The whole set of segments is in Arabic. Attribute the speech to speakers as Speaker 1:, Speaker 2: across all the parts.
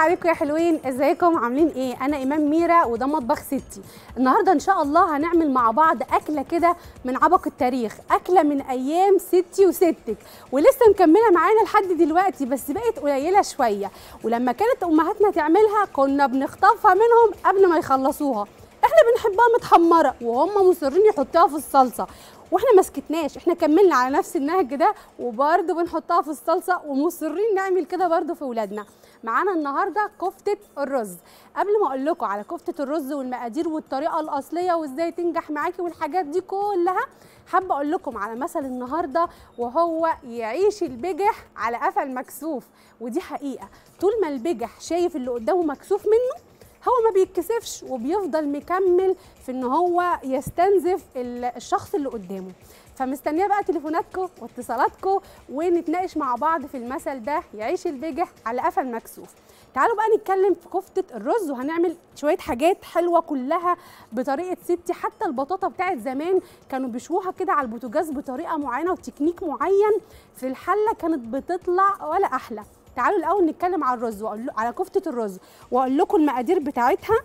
Speaker 1: عليكم يا حلوين. ازيكم؟ عاملين إيه؟ أنا ايمان ميرا وده مطبخ ستي. النهارده ان شاء الله هنعمل مع بعض أكلة كده من عبق التاريخ. أكلة من أيام ستي وستك. ولسه مكملة معانا لحد دلوقتي بس بقت قليلة شوية. ولما كانت أمهاتنا تعملها كنا بنخطفها منهم قبل ما يخلصوها. إحنا بنحبها متحمرة وهم مصرين يحطوها في الصلصة. وإحنا ما سكتناش إحنا كملنا على نفس النهج ده وبرده بنحطها في الصلصة ومصرين نعمل كده برده في ولادنا. معانا النهارده كفتة الرز. قبل ما أقول لكم على كفتة الرز والمقادير والطريقة الأصلية وإزاي تنجح معاكي والحاجات دي كلها حابة أقول لكم على مثل النهارده وهو يعيش البجح على قفا المكسوف. ودي حقيقة. طول ما البجح شايف اللي قدامه مكسوف منه هو ما بيتكسفش وبيفضل مكمل في إن هو يستنزف الشخص اللي قدامه. فمستنية بقى تليفوناتكم واتصالاتكم ونتناقش مع بعض في المثل ده. يعيش البجح على قفا المكسوف تعالوا بقى نتكلم في كفتة الرز وهنعمل شوية حاجات حلوة كلها بطريقة ستي. حتى البطاطا بتاعت زمان كانوا بيشوها كده على البوتاجاز بطريقة معينة وتكنيك معين. في الحلة كانت بتطلع ولا أحلى. تعالوا الأول نتكلم على الرز وأقول على كفتة الرز. وأقول لكم المقادير بتاعتها.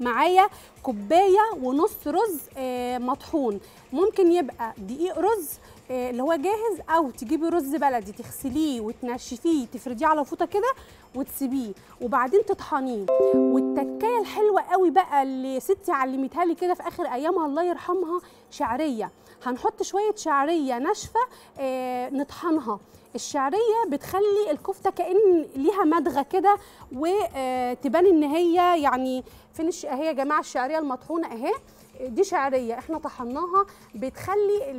Speaker 1: معايا كوباية ونص رز آه مطحون. ممكن يبقى دقيق رز آه اللي هو جاهز أو تجيبي رز بلدي تغسليه وتنشفيه تفرديه على فوطه كده وتسيبيه. وبعدين تطحنيه. والتكاية الحلوة قوي بقى اللي ستي علمتها لي كده في آخر أيامها الله يرحمها شعرية. هنحط شوية شعرية ناشفة آه نطحنها. الشعرية بتخلي الكفتة كأن ليها مدغة كده وتبان إن هي يعني فين. أهي يا جماعة الشعرية المطحونة أهي. دي شعرية إحنا طحناها. بتخلي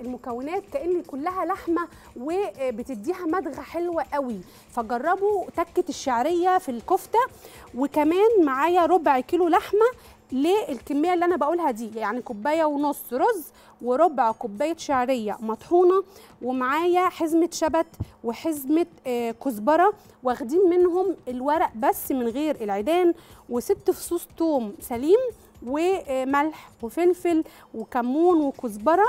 Speaker 1: المكونات كأن كلها لحمة وبتديها مدغة حلوة قوي. فجربوا تكة الشعرية في الكفتة. وكمان معايا ربع كيلو لحمة. للكمية اللي أنا بقولها دي يعني كوباية ونص رز وربع كوباية شعرية مطحونة ومعايا حزمة شبت وحزمة آه كزبرة واخدين منهم الورق بس من غير العيدان وست فصوص توم سليم وملح وفلفل وكمون وكزبرة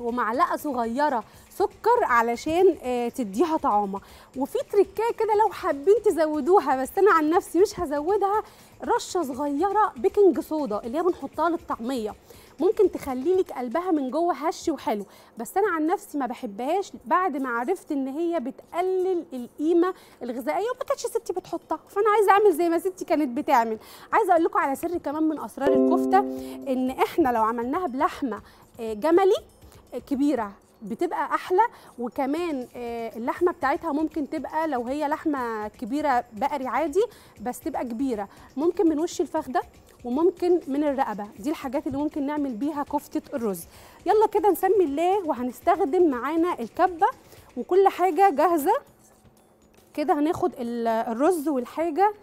Speaker 1: ومعلقة صغيرة سكر علشان آه تديها طعامة. وفي تريكاية كده لو حابين تزودوها بس أنا عن نفسي مش هزودها رشة صغيرة بيكنج صودا اللي هي بنحطها للطعمية. ممكن تخلي لك قلبها من جوه هش وحلو. بس أنا عن نفسي ما بحبهاش بعد ما عرفت إن هي بتقلل القيمة الغذائية وما كانتش ستي بتحطها. فأنا عايزة أعمل زي ما ستي كانت بتعمل. عايزة أقول لكم على سر كمان من أسرار الكفتة إن إحنا لو عملناها بلحمة جملي كبيرة. بتبقى أحلى وكمان اللحمة بتاعتها ممكن تبقى لو هي لحمة كبيرة بقري عادي بس تبقى كبيرة. ممكن من وش الفخدة وممكن من الرقبة. دي الحاجات اللي ممكن نعمل بيها كفتة الرز. يلا كده نسمي الله وهنستخدم معانا الكبة وكل حاجة جاهزة. كده هناخد الرز والحاجة.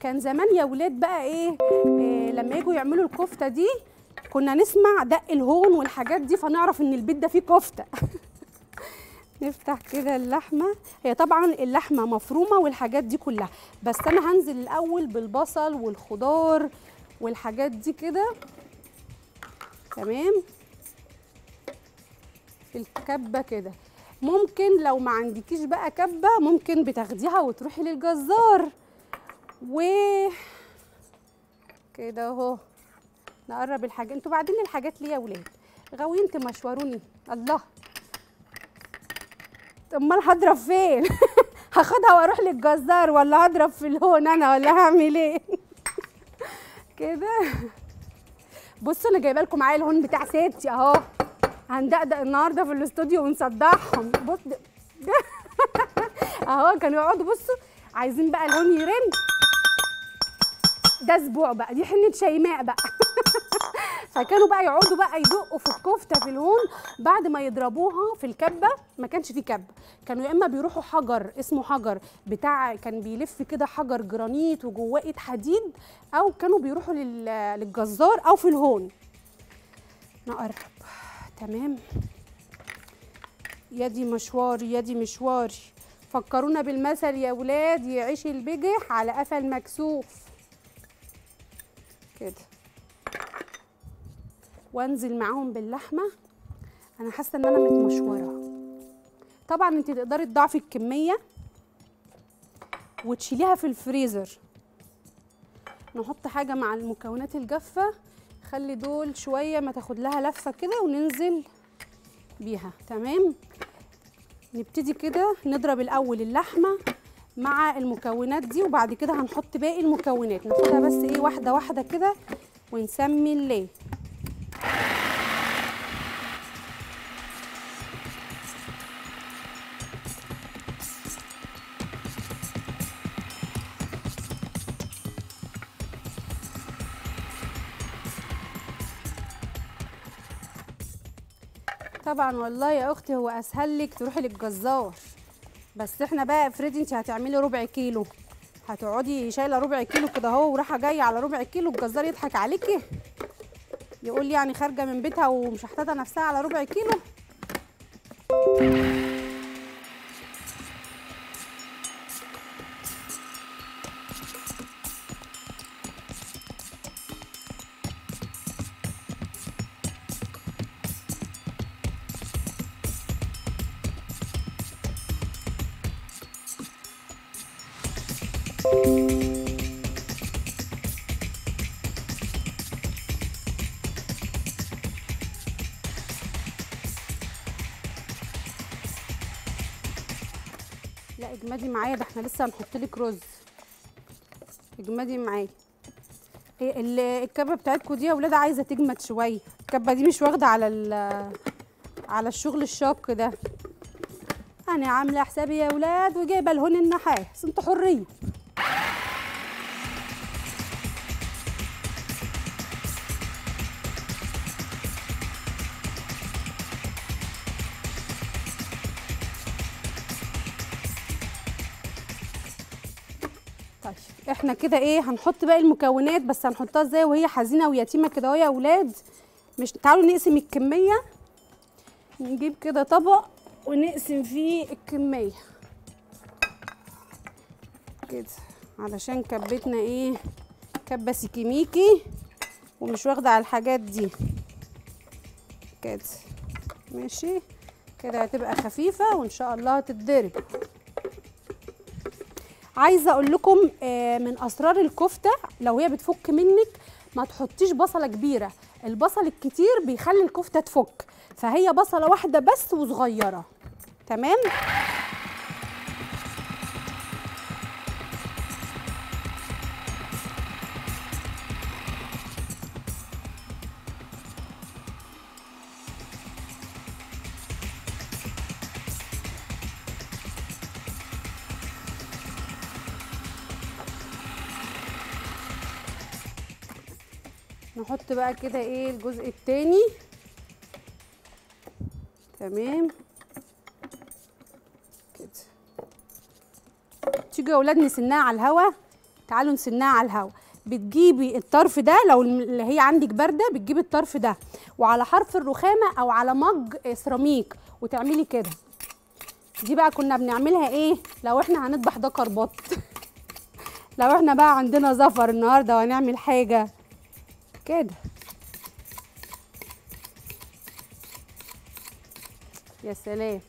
Speaker 1: كان زمان يا ولاد بقى إيه, إيه لما يجوا يعملوا الكفتة دي كنا نسمع دق الهون والحاجات دي فنعرف إن البيت ده فيه كفتة. نفتح كده اللحمة. هي طبعا اللحمة مفرومة والحاجات دي كلها. بس أنا هنزل الأول بالبصل والخضار والحاجات دي كده. تمام؟ الكبة كده. ممكن لو ما عندكيش بقى كبة ممكن بتاخديها وتروحي للجزار. و كده أهو. نقرب الحاجات أنتوا بعدين الحاجات ليه يا ولاد غاويين تمشوروني الله. امال هضرب فين؟ هاخدها وأروح للجزار ولا هضرب في الهون أنا ولا هعمل إيه؟ كده. بصوا أنا جايبة لكم معايا الهون بتاع ستي أهو. هندقدق النهارده في الاستوديو ونصدعهم. بص أهو كانوا يقعدوا. بصوا عايزين بقى الهون يرن. ده أسبوع بقى. دي حنة شيماء بقى. فكانوا بقى يقعدوا بقى يدقوا في الكفته في الهون بعد ما يضربوها في الكبه. ما كانش في كبه كانوا يا إما بيروحوا حجر اسمه حجر بتاع كان بيلف كده حجر جرانيت وجواه حديد أو كانوا بيروحوا للجزار أو في الهون. نقرب. تمام. يدي مشواري يدي مشواري فكرونا بالمثل يا ولاد يعيش البجح على قفا المكسوف. كده. وانزل معاهم باللحمة. أنا حاسة إن أنا متمشورة. طبعا انت تقدري تضاعفي الكمية وتشيليها في الفريزر. نحط حاجة مع المكونات الجافة. خلي دول شوية ما تاخد لها لفة كده وننزل بيها. تمام؟ نبتدي كده نضرب الأول اللحمة مع المكونات دي وبعد كده هنحط باقي المكونات. ناخدها بس إيه واحدة واحدة كده ونسمي الله طبعا والله يا أختي هو أسهل لك تروحي للجزار. بس إحنا بقى افرضي أنت هتعملي ربع كيلو. هتقعدي شايلة ربع كيلو كده أهو ورايحه جاية على ربع كيلو الجزار يضحك عليكي. يقول يعني خارجة من بيتها ومش محتاجه نفسها على ربع كيلو. اجمدي معايا ده إحنا لسه هنحط لك رز. اجمدي معايا. إيه ال- الكبة بتاعتكم دي يا ولاد عايزة تجمد شوية. الكبة دي مش واخدة على على الشغل الشاق ده. أنا عاملة حسابي يا ولاد وجايبة الهون النحاس. أنتوا حرية. كده إيه هنحط باقي المكونات بس هنحطها إزاي وهي حزينة ويتيمة كده اهو يا أولاد مش تعالوا نقسم الكمية. نجيب كده طبق ونقسم فيه الكمية. كده علشان كبتنا إيه كبة سيكيميكي ومش واخدة على الحاجات دي. كده ماشي. كده هتبقى خفيفة وإن شاء الله هتتضرب. عايزة أقول لكم آه، من أسرار الكفتة لو هي بتفك منك ما تحطيش بصلة كبيرة. البصل الكتير بيخلي الكفتة تفك. فهي بصلة واحدة بس وصغيرة. تمام؟ نحط بقى كده إيه الجزء التاني. تمام. كده. تيجوا يا أولاد نسناها على الهوا. تعالوا نسناها على الهوا. بتجيبي الطرف ده لو اللي هي عندك باردة بتجيبي الطرف ده. وعلى حرف الرخامة أو على مج سيراميك. وتعملي كده. دي بقى كنا بنعملها إيه؟ لو إحنا هنذبح ده كربط لو إحنا بقى عندنا زفر النهارده وهنعمل حاجة. كده. يا سلام.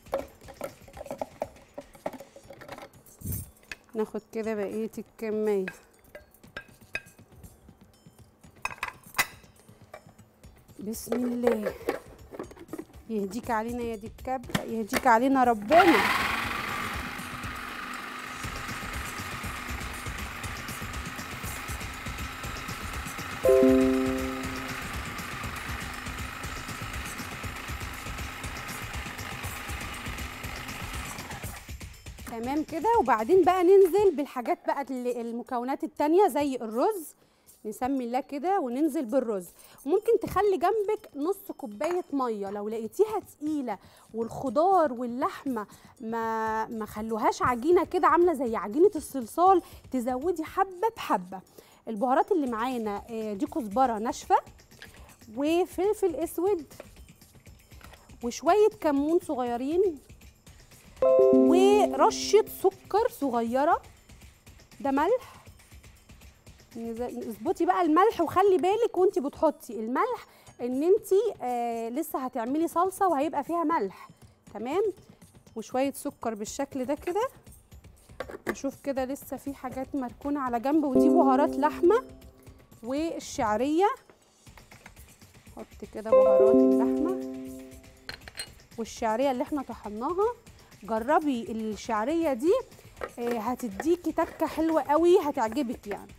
Speaker 1: ناخد كده بقية الكمية. بسم الله. يهديك علينا يا دي الكبة يهديك علينا ربنا. تمام كده. وبعدين بقى ننزل بالحاجات بقى المكونات التانية زي الرز. نسمي الله كده وننزل بالرز. وممكن تخلي جنبك نص كوباية مية. لو لقيتيها تقيلة والخضار واللحمة ما ما خلوهاش عجينة كده عاملة زي عجينة الصلصال تزودي حبة بحبة. البهارات اللي معانا آه، دي كزبرة ناشفة وفلفل أسود وشوية كمون صغيرين ورشة سكر صغيرة. ده ملح. نز- اظبطي بقى الملح وخلي بالك وانت بتحطي الملح ان انت آه لسه هتعملي صلصة وهيبقى فيها ملح. تمام؟ وشوية سكر بالشكل ده كده. أشوف كده لسه في حاجات مركونة على جنب. ودي بهارات لحمة والشعرية. حط كده بهارات اللحمة والشعرية اللي إحنا طحناها. جربي الشعرية دي آه، هتديكي تكة حلوة قوي هتعجبك يعني.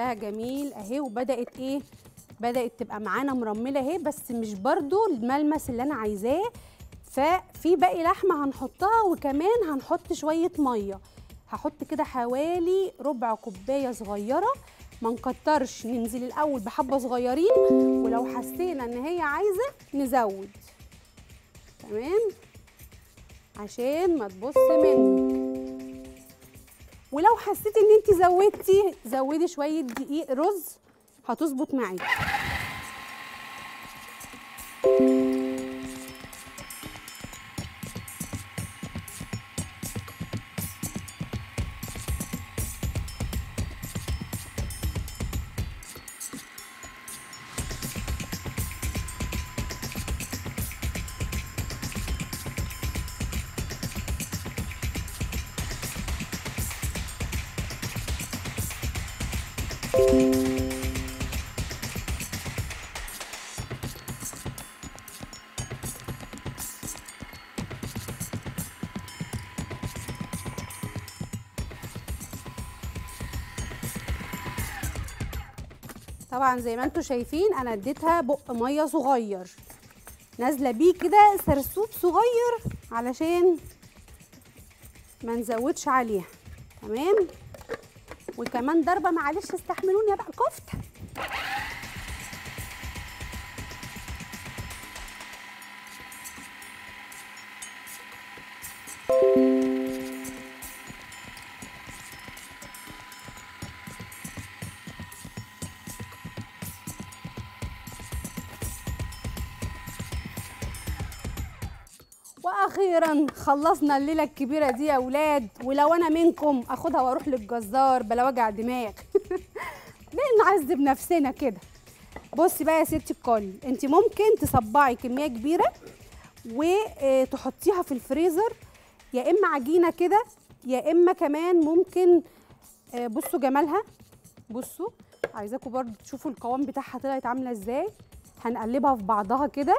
Speaker 1: شكلها جميل اهي وبدأت إيه بدأت تبقى معانا مرملة اهي بس مش برضو الملمس اللي أنا عايزاه. ففي باقي لحمة هنحطها وكمان هنحط شوية مية. هحط كده حوالي ربع كوباية صغيرة. ما نكترش ننزل الأول بحبة صغيرين ولو حسينا إن هي عايزة نزود. تمام؟ عشان ما تبص منك. ولو حسيتي ان انت زودتي زودي شوية دقيق رز هتظبط معاكي. طبعا زي ما أنتم شايفين أنا اديتها بق مية صغير. نازلة بيه كده سرسوب صغير علشان ما نزودش عليها. تمام؟ وكمان ضربة معلش استحملوني بقى الكفته وأخيرا خلصنا الليلة الكبيرة دي يا أولاد ولو أنا منكم أخدها وأروح للجزار بلا وجع دماغ. ليه نعذب نفسنا كده؟ بصي بقى يا ستي الكل أنت ممكن تصبعي كمية كبيرة وتحطيها في الفريزر. يا إما عجينة كده يا إما كمان ممكن آه، بصوا جمالها. بصوا عايزاكم برضو تشوفوا القوام بتاعها طلعت عاملة إزاي. هنقلبها في بعضها كده.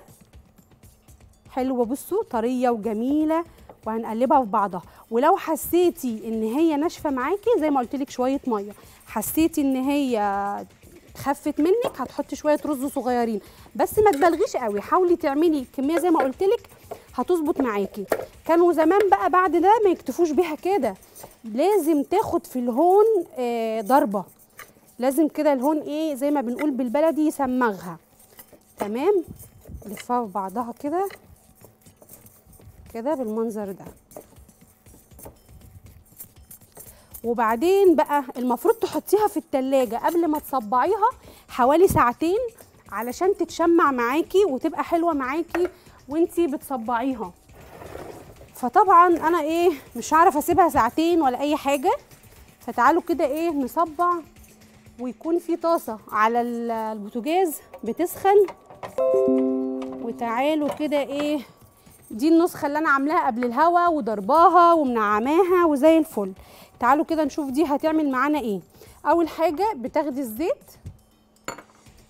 Speaker 1: حلوة. بصوا طرية وجميلة وهنقلبها في بعضها. ولو حسيتي إن هي ناشفة معاكي زي ما قلت لك شوية مية. حسيتي إن هي خفت منك هتحطي شوية رز صغيرين. بس ما تبالغيش قوي. حاولي تعملي كميه زي ما قلت لك هتظبط معاكي. كانوا زمان بقى بعد ده ما يكتفوش بيها كده. لازم تاخد في الهون آه ضربة. لازم كده الهون إيه زي ما بنقول بالبلدي يسمغها. تمام؟ لفها في بعضها كده. كده بالمنظر ده. وبعدين بقى المفروض تحطيها في التلاجة قبل ما تصبعيها حوالي ساعتين علشان تتشمع معاكي وتبقى حلوة معاكي وانتي بتصبعيها. فطبعا أنا إيه مش هعرف أسيبها ساعتين ولا أي حاجة. فتعالوا كده إيه نصبع ويكون في طاسة على ال- البوتاجاز بتسخن. وتعالوا كده إيه دي النسخة اللي أنا عاملاها قبل الهوا وضرباها ومنعماها وزي الفل. تعالوا كده نشوف دي هتعمل معانا إيه. أول حاجة بتاخدي الزيت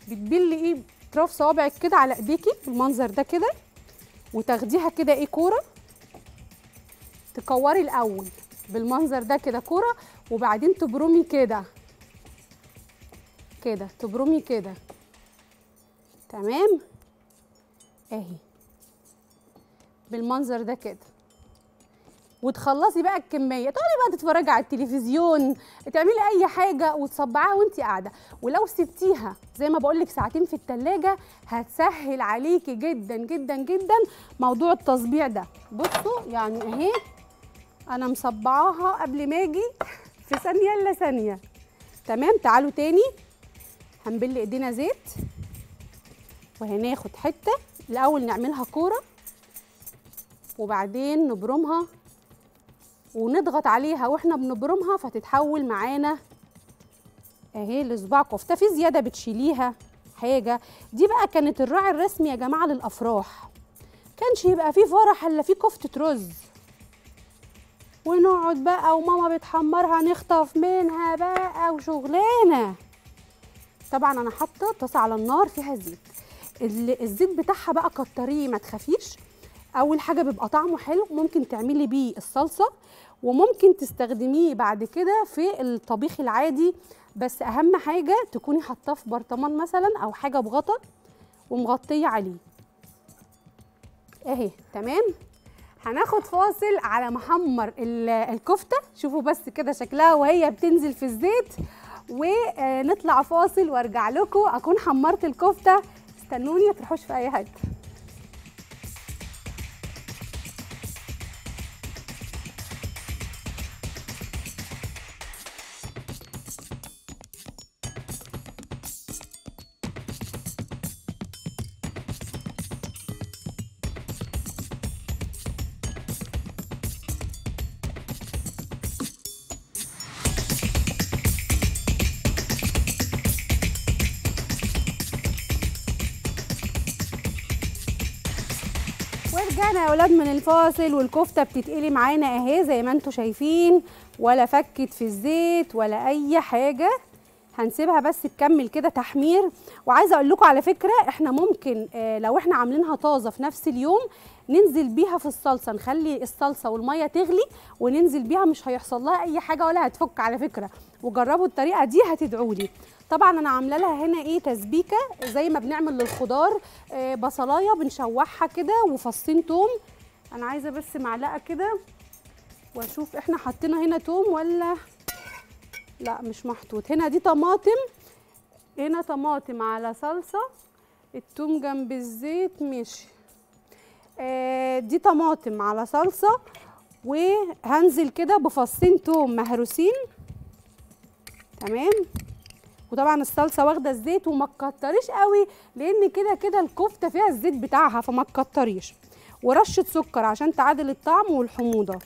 Speaker 1: بتبلي إيه اطراف صوابعك كده على إيديكي بالمنظر ده كده وتاخديها كده إيه كورة. تكوري الأول بالمنظر ده كده كورة وبعدين تبرمي كده. كده تبرمي كده. تمام؟ أهي. بالمنظر ده كده. وتخلصي بقى الكمية. تقعدي بقى تتفرجي على التلفزيون تعملي أي حاجة وتصبعيها وانت قاعدة. ولو سبتيها زي ما بقول لك ساعتين في التلاجة هتسهل عليكي جدا جدا جدا موضوع التصبيع ده. بصوا يعني أهي أنا مصبعاها قبل ما أجي في ثانية إلا ثانية. تمام؟ تعالوا تاني. هنبل إيدينا زيت وهناخد حتة. الأول نعملها كورة. وبعدين نبرمها ونضغط عليها وإحنا بنبرمها فتتحول معانا اهي لصباع كفته في زيادة بتشيليها حاجة. دي بقى كانت الراعي الرسمي يا جماعة للأفراح. كانش يبقى في فرح إلا في كفته رز. ونقعد بقى وماما بتحمرها نخطف منها بقى وشغلانة. طبعا أنا حاطة طاسة على النار فيها زيت. ال- الزيت بتاعها بقى كتريه ما تخافيش. أول حاجة بيبقى طعمه حلو ممكن تعملي بيه الصلصة وممكن تستخدميه بعد كده في الطبيخ العادي. بس أهم حاجة تكوني حاطاه في برطمان مثلا أو حاجة بغطا ومغطيه عليه. أهي تمام؟ هناخد فاصل على محمر ال- الكفتة. شوفوا بس كده شكلها وهي بتنزل في الزيت. ونطلع فاصل وأرجع لكم. أكون حمرت الكفتة. استنوني ما تروحوش في أي حتة. أولاد من الفاصل والكفتة بتتقلي معانا أهي زي ما أنتم شايفين ولا فكت في الزيت ولا أي حاجة. هنسيبها بس تكمل كده تحمير. وعايزة أقول لكم على فكرة إحنا ممكن آه، لو إحنا عاملينها طازة في نفس اليوم ننزل بيها في الصلصة نخلي الصلصة والمية تغلي وننزل بيها مش هيحصل لها أي حاجة ولا هتفك على فكرة. وجربوا الطريقة دي هتدعوا لي طبعا أنا عاملة لها هنا إيه تسبيكة زي ما بنعمل للخضار آه، بصلاية بنشوحها كده وفصين توم. أنا عايزة بس معلقة كده وأشوف إحنا حطينا هنا توم ولا؟ لا مش محطوط. هنا دي طماطم. هنا طماطم على صلصة. التوم جنب الزيت ماشي آه دي طماطم على صلصة. وهنزل كده بفصين توم مهروسين. تمام؟ وطبعا الصلصة واخدة الزيت وما تكتريش قوي لأن كده كده الكفتة فيها الزيت بتاعها فما تكتريش. ورشة سكر عشان تعادل الطعم والحموضة.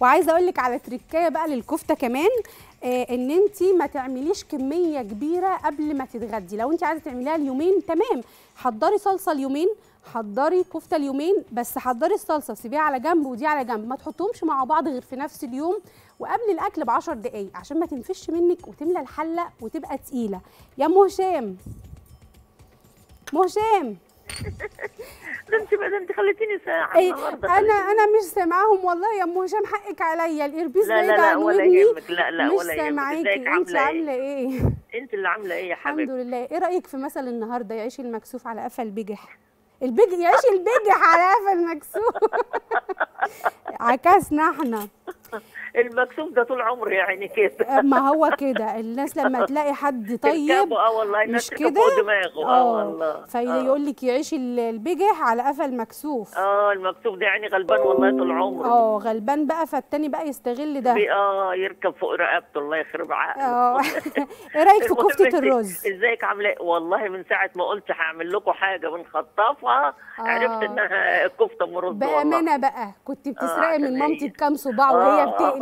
Speaker 1: وعايزة أقول لك على تريكاية بقى للكفتة كمان آه إن أنت ما تعمليش كمية كبيرة قبل ما تتغدي. لو أنت عايزة تعمليها اليومين تمام. حضري صلصة اليومين حضري كفتة اليومين بس حضري الصلصة وسيبيها على جنب ودي على جنب. ما تحطهمش مع بعض غير في نفس اليوم وقبل الأكل ب 10 دقايق عشان ما تنفش منك وتملى الحلة وتبقى تقيلة. يا أم هشام. أم هشام.
Speaker 2: ده انت بقى ده انت خليتيني
Speaker 1: ساعة
Speaker 2: النهارده أنا
Speaker 1: أنا مش سامعاهم والله يا أم هشام حقك عليا. الايربيس
Speaker 2: لا لا
Speaker 1: بعيد
Speaker 2: لا
Speaker 1: عن ودني.
Speaker 2: يهمك. لا لا
Speaker 1: مش
Speaker 2: ولا يهمك.
Speaker 1: سامعاكي.
Speaker 2: أنت
Speaker 1: عاملة
Speaker 2: إيه؟
Speaker 1: إيه؟
Speaker 2: أنت اللي عاملة إيه يا
Speaker 1: الحمد
Speaker 2: حبيبتي
Speaker 1: لله. إيه رأيك في مثل النهارده يعيش المكسوف على قفا البجح؟ البج يعيش البجح على قفا المكسوف. عكسنا إحنا.
Speaker 2: المكسوف ده طول عمره يا عيني كده
Speaker 1: ما هو كده. الناس لما تلاقي حد طيب
Speaker 2: آه والله
Speaker 1: مش كده؟
Speaker 2: دماغه. آه والله.
Speaker 1: فيقول لك يعيش ال- البجح على قفا المكسوف.
Speaker 2: آه المكسوف ده يعني غلبان والله طول عمره.
Speaker 1: آه غلبان بقى فالتاني بقى يستغل ده.
Speaker 2: آه يركب فوق رقبته الله يخرب عقله.
Speaker 1: آه. إيه رأيك في
Speaker 2: كفتة
Speaker 1: الرز؟
Speaker 2: إزيك عاملة إيه؟ والله من ساعة ما قلت هعمل لكم حاجة بنخطفها
Speaker 1: آه.
Speaker 2: عرفت إنها كفتة ام رز والله.
Speaker 1: بأمانة بقى كنت بتسرقي من مامتي. بكام صباع وهي
Speaker 2: آه.
Speaker 1: بتقلي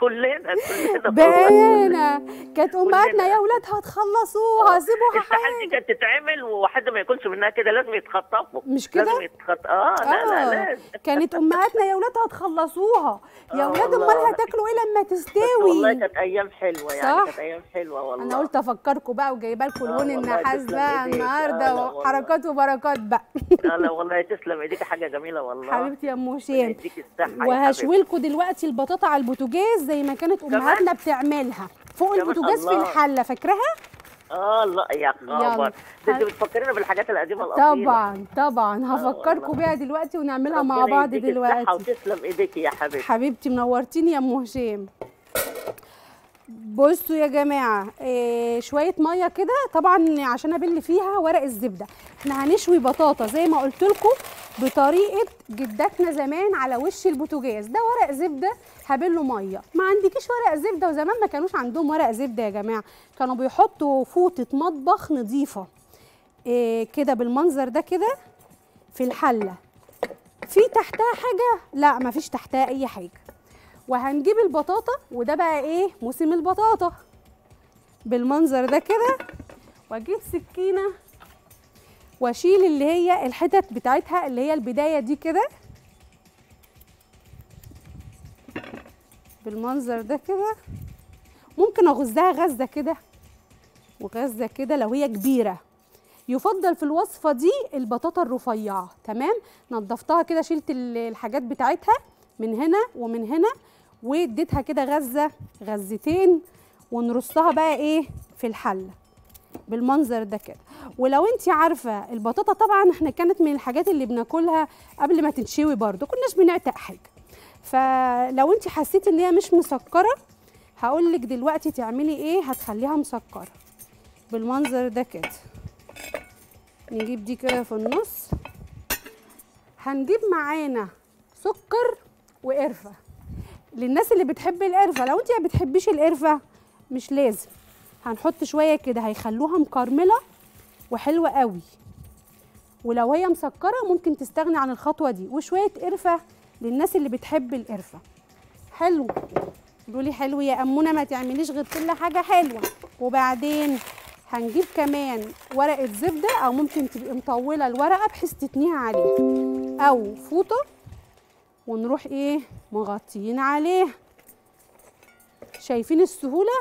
Speaker 2: كلنا كلنا
Speaker 1: كانت
Speaker 2: أمهاتنا.
Speaker 1: يا ولاد هتخلصوها سيبوها
Speaker 2: الساحل دي كانت تتعمل وحد ما ياكلش منها كده لازم يتخطفوا
Speaker 1: مش كده؟
Speaker 2: لازم يتخط آه لا لا لازم
Speaker 1: كانت أمهاتنا يا ولاد هتخلصوها يا
Speaker 2: آه
Speaker 1: ولاد
Speaker 2: والله.
Speaker 1: امال هتاكلوا إيه لما
Speaker 2: بس والله
Speaker 1: تستوي
Speaker 2: كانت أيام حلوة يعني
Speaker 1: صح؟
Speaker 2: كانت أيام حلوة والله
Speaker 1: أنا قلت أفكركم بقى وجايبة لكم
Speaker 2: آه
Speaker 1: لون النحاس بقى. النهارده
Speaker 2: آه لا والله.
Speaker 1: حركات وبركات بقى
Speaker 2: لا والله تسلم إيديك حاجة جميلة والله
Speaker 1: حبيبتي يا
Speaker 2: أم
Speaker 1: هشام وهشوي. لكم دلوقتي البطاطا على البوتاجاز زي ما كانت؟ امهاتنا بتعملها فوق البوتاجاز في. الحلة فاكراها
Speaker 2: آه لا يا. خبر انت بتفكرينا بالحاجات القديمة الأصيلة
Speaker 1: طبعا طبعا
Speaker 2: آه
Speaker 1: هفكركم. بيها دلوقتي ونعملها مع بعض دلوقتي
Speaker 2: وتسلم ايديك يا حبيبتي
Speaker 1: حبيبتي منورتيني يا أم هشام بصوا يا جماعة إيه شوية مية كده طبعا عشان أبل فيها ورق الزبدة. إحنا هنشوي بطاطا زي ما قلت لكم بطريقة جداتنا زمان على وش البوتاجاز. ده ورق زبدة هبله مية. ما عندكيش ورق زبدة وزمان ما كانوش عندهم ورق زبدة يا جماعة. كانوا بيحطوا فوطة مطبخ نظيفة. إيه كده بالمنظر ده كده في الحلة. في تحتها حاجة؟ لا مفيش تحتها أي حاجة. وهنجيب البطاطا وده بقى إيه؟ موسم البطاطا. بالمنظر ده كده واجيب سكينة واشيل اللي هي الحتت بتاعتها اللي هي البداية دي كده. بالمنظر ده كده ممكن أغزها غزة كده وغزة كده لو هي كبيرة. يفضل في الوصفة دي البطاطا الرفيعة تمام؟ نضفتها كده شلت ال- الحاجات بتاعتها من هنا ومن هنا واديتها كده غزة غزتين ونرصها بقى إيه؟ في الحله بالمنظر ده كده. ولو أنت عارفة البطاطا طبعا إحنا كانت من الحاجات اللي بناكلها قبل ما تتشوي برضو كناش بنعتق حاجة. فلو أنت حسيتي إن هي مش مسكرة هقول لك دلوقتي تعملي إيه؟ هتخليها مسكرة. بالمنظر ده كده. نجيب دي كده في النص. هنجيب معانا سكر وقرفة. للناس اللي بتحب القرفة. لو انت ما بتحبيش القرفة مش لازم. هنحط شوية كده هيخلوها مكرملة وحلوة قوي. ولو هي مسكرة ممكن تستغني عن الخطوة دي. وشوية قرفة للناس اللي بتحب القرفة. حلو. قولي حلو يا أمونة ما تعمليش غير كل حاجة حلوة. وبعدين هنجيب كمان ورقة زبدة أو ممكن تبقي مطولة الورقة بحيث تتنيها عليها. أو فوطة ونروح إيه مغطيين عليها شايفين السهولة؟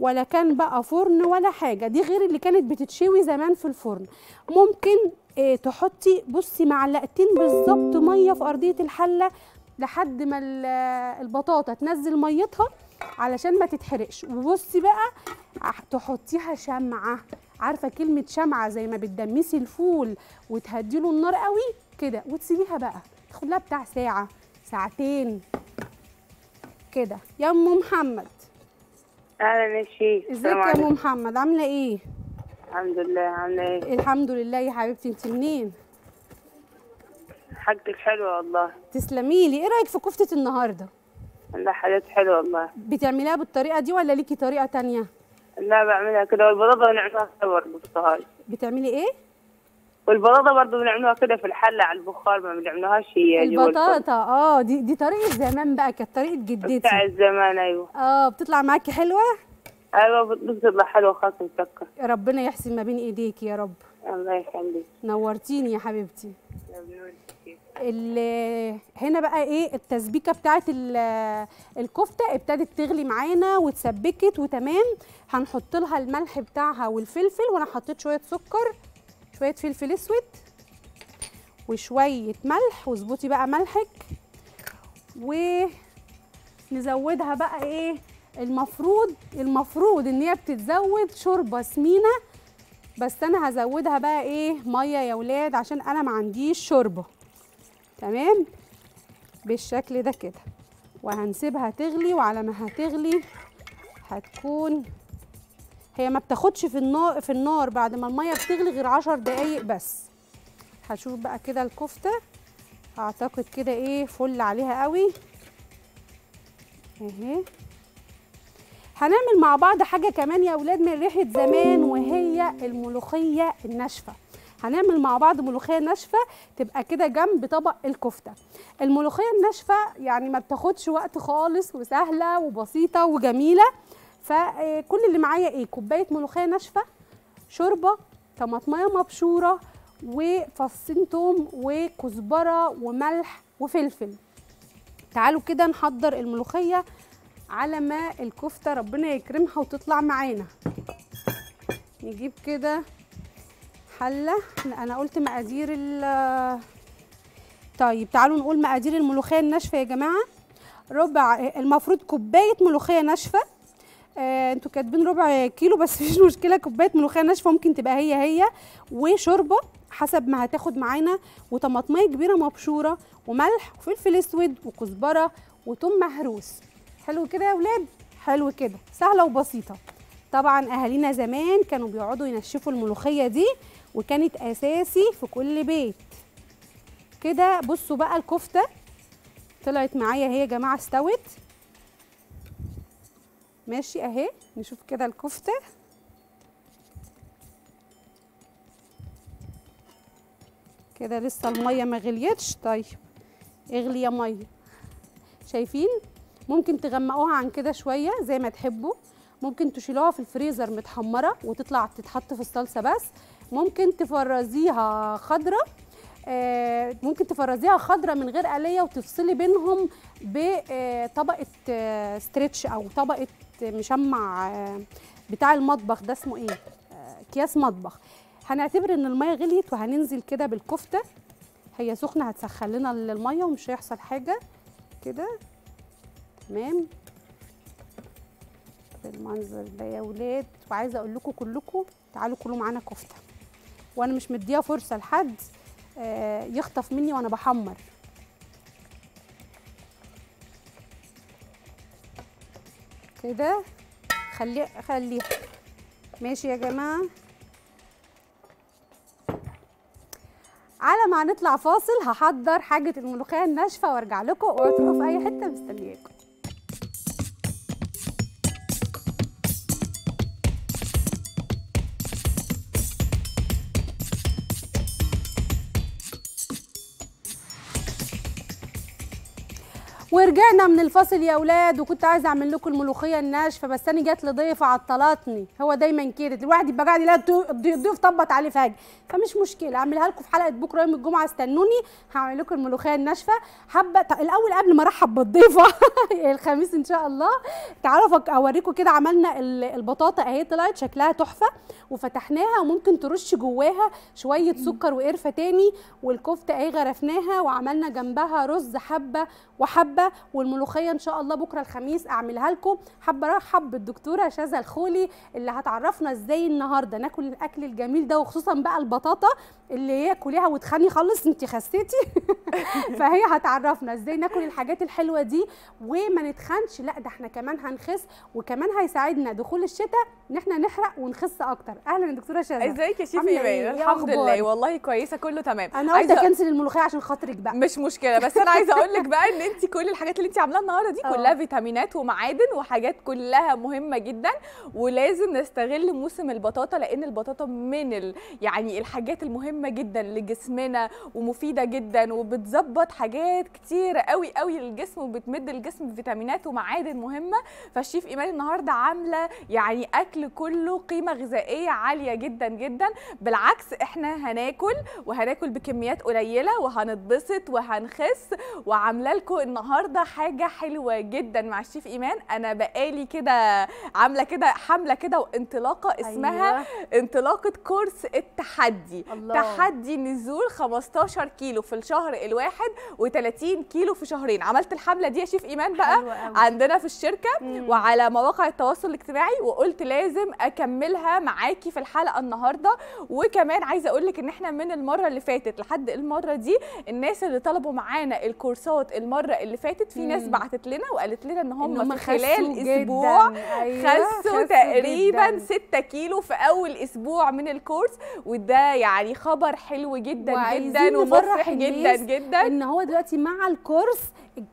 Speaker 1: ولا كان بقى فرن ولا حاجة. دي غير اللي كانت بتتشوي زمان في الفرن. ممكن إيه تحطي بصي معلقتين بالظبط مية في أرضية الحلة لحد ما ال- البطاطا تنزل ميتها علشان ما تتحرقش. وبصي بقى تحطيها شمعة. عارفة كلمة شمعة؟ زي ما بتدمسي الفول وتهديله النار قوي كده. وتسيبيها بقى. تاخد لها بتاع ساعة ساعتين كده. يا أم محمد.
Speaker 3: أهلا يا شيخ. إزيك
Speaker 1: يا
Speaker 3: أم.
Speaker 1: محمد؟ عاملة إيه؟
Speaker 3: الحمد لله. عاملة إيه؟
Speaker 1: الحمد لله يا حبيبتي. انت منين؟
Speaker 3: حاجتك حلوة والله.
Speaker 1: تسلمي لي. إيه رأيك في كفتة النهارده؟
Speaker 3: لا حاجات حلوة والله.
Speaker 1: بتعمليها بالطريقة دي ولا ليكي طريقة تانية؟
Speaker 3: لا بعملها كده. والبطاطا بنعملها كده برضه في الطهاي
Speaker 1: بتعملي إيه؟
Speaker 3: والبطاطا برضه بنعملوها كده في الحلة على البخار ما بنعملوهاش هي.
Speaker 1: البطاطا آه دي دي طريقة زمان بقى كانت طريقة جدتي.
Speaker 3: بتاع الزمان أيوه.
Speaker 1: آه بتطلع معاكي حلوة؟
Speaker 3: أيوه بتطلع حلوة خالص مسكر
Speaker 1: ربنا يحسن ما بين إيديك يا رب.
Speaker 3: الله يخليك.
Speaker 1: نورتيني يا حبيبتي. هنا بقى إيه التسبيكة بتاعت ال- الكفتة ابتدت تغلي معانا واتسبكت وتمام. هنحط لها الملح بتاعها والفلفل وأنا حطيت شوية سكر. شوية فلفل أسود وشوية ملح واظبطي بقى ملحك. ونزودها بقى إيه؟ المفروض المفروض إن هي بتتزود شوربة سمينة بس أنا هزودها بقى إيه؟ مية يا ولاد عشان أنا ما عنديش شوربة. تمام؟ بالشكل ده كده. وهنسيبها تغلي وعلى ما هتغلي هتكون هي ما بتاخدش في النار في النار بعد ما المية بتغلي غير عشر دقايق بس. هشوف بقى كده الكفتة. أعتقد كده إيه فل عليها قوي. أهي. هنعمل مع بعض حاجة كمان يا أولاد من ريحة زمان وهي الملوخية الناشفة. هنعمل مع بعض ملوخية ناشفة تبقى كده جنب طبق الكفتة. الملوخية الناشفة يعني ما بتاخدش وقت خالص وسهلة وبسيطة وجميلة. فكل اللي معايا إيه؟ كوباية ملوخية ناشفة شوربة طماطميه مبشورة وفصين توم وكزبرة وملح وفلفل. تعالوا كده نحضر الملوخية على ما الكفتة ربنا يكرمها وتطلع معانا. نجيب كده حلة. أنا قلت مقادير ال طيب تعالوا نقول مقادير الملوخية الناشفة يا جماعة. ربع المفروض كوباية ملوخية ناشفة. آه أنتوا كاتبين ربع كيلو بس مفيش مشكلة كوباية ملوخيه ناشفة ممكن تبقى هي هي وشوربة حسب ما هتاخد معانا وطماطمية كبيرة مبشورة وملح وفلفل أسود وكزبرة وتوم مهروس. حلو كده يا ولاد؟ حلو كده. سهلة وبسيطة. طبعا أهالينا زمان كانوا بيقعدوا ينشفوا الملوخية دي وكانت أساسي في كل بيت. كده بصوا بقى الكفتة. طلعت معايا اهي يا جماعة استوت. ماشي اهي نشوف كده الكفته. كده لسه الميه ما غليتش. طيب اغلي يا ميه. شايفين؟ ممكن تغمقوها عن كده شوية زي ما تحبوا. ممكن تشيلوها في الفريزر متحمره وتطلع تتحط في الصلصه بس. ممكن تفرزيها خضره آه، ممكن تفرزيها خضره من غير قليه وتفصلي بينهم بطبقة آه، ستريتش أو طبقة مشمع آه، بتاع المطبخ ده اسمه إيه؟ آه، اكياس مطبخ. هنعتبر ان المية غليت وهننزل كده بالكفتة. هي سخنة هتسخن لنا المية ومش هيحصل حاجة. كده؟ تمام. بالمنظر ده يا ولاد. وعايزة أقول لكم كلكم تعالوا كلوا معانا كفتة. وأنا مش مديها فرصة لحد آه، يخطف مني وأنا بحمر. كده. خلي خليها. ماشي يا جماعة. على ما هنطلع فاصل هحضر حاجة الملوخية الناشفة وأرجع لكم اوعوا في أي حتة مستنياكم. ورجعنا من الفاصل يا أولاد وكنت عايزة أعمل لكم الملوخية الناشفة بس أنا جات لي ضيفه عطلتني هو دايما كده. الواحد يبقى قاعد يلاقي الضيف- طبط عليه فجأة. فمش مشكلة أعملها لكم في حلقة بكرة يوم الجمعة استنوني هعمل لكم الملوخية الناشفة. حابه الأول قبل ما أرحب بالضيفة الخميس إن شاء الله. تعالوا أوريكم كده عملنا ال- البطاطا أهي طلعت شكلها تحفة وفتحناها وممكن ترش جواها شوية سكر وقرفة تاني والكفتة أهي غرفناها وعملنا جنبها رز حبة وحبة والملوخية إن شاء الله بكرة الخميس أعملها لكم. حابه ارحب بالدكتوره شاذة الخولي اللي هتعرفنا إزاي النهارده ناكل الأكل الجميل ده وخصوصا بقى البطاطا اللي هي كليها وتخني خالص انت خسيتي فهي هتعرفنا إزاي ناكل الحاجات الحلوة دي وما نتخنش. لأ ده إحنا كمان هنخس وكمان هيساعدنا دخول الشتاء إن إحنا نحرق ونخس أكتر. أهلا يا دكتورة شاذة
Speaker 4: إزيك يا شيف
Speaker 1: عاملة إيه؟
Speaker 4: إيمان؟
Speaker 1: إيه؟
Speaker 4: الحمد؟ لله. والله كويسة كله تمام.
Speaker 1: أنا قلت
Speaker 4: عايزة-
Speaker 1: أكنسل الملوخية عشان خاطرك بقى.
Speaker 4: مش مشكلة بس أنا عايزة أقول لك بقى إن انت كل الحاجات اللي انت عاملاها النهارده دي
Speaker 1: آه.
Speaker 4: كلها فيتامينات ومعادن وحاجات كلها مهمة جدا. ولازم نستغل موسم البطاطا لأن البطاطا من ال... يعني الحاجات المهمة جدا لجسمنا ومفيدة جدا وبتظبط حاجات كتير قوي قوي للجسم وبتمد الجسم بفيتامينات ومعادن مهمة. فالشيف إيمان النهارده عاملة يعني أكل كله قيمة غذائية عالية جدا جدا بالعكس إحنا هناكل وهناكل بكميات قليلة وهنتبسط وهنخس وعاملة لكم النهارده حاجة حلوة جدا مع الشيف إيمان أنا بقالي كده عاملة كده حملة كده وانطلاقة اسمها
Speaker 1: أيوة.
Speaker 4: انطلاقة كورس التحدي
Speaker 1: الله.
Speaker 4: تحدي نزول 15 كيلو في الشهر الواحد و30 كيلو في شهرين عملت الحملة دي يا شيف إيمان بقى. عندنا في الشركة
Speaker 1: مم.
Speaker 4: وعلى مواقع التواصل الاجتماعي وقلت لازم أكملها معاكي في الحلقة النهارده وكمان عايزة أقول لك إن إحنا من المرة اللي فاتت لحد المرة دي الناس اللي طلبوا معانا الكورسات المرة اللي فاتت في ناس. بعتت لنا وقالت لنا إن هم, في خلال. أسبوع
Speaker 1: أيوة،
Speaker 4: خسوا تقريبا
Speaker 1: جداً.
Speaker 4: 6 كيلو في أول أسبوع من الكورس وده يعني خبر حلو جدا جدا ومفرح جدا جدا
Speaker 1: إن هو دلوقتي مع الكورس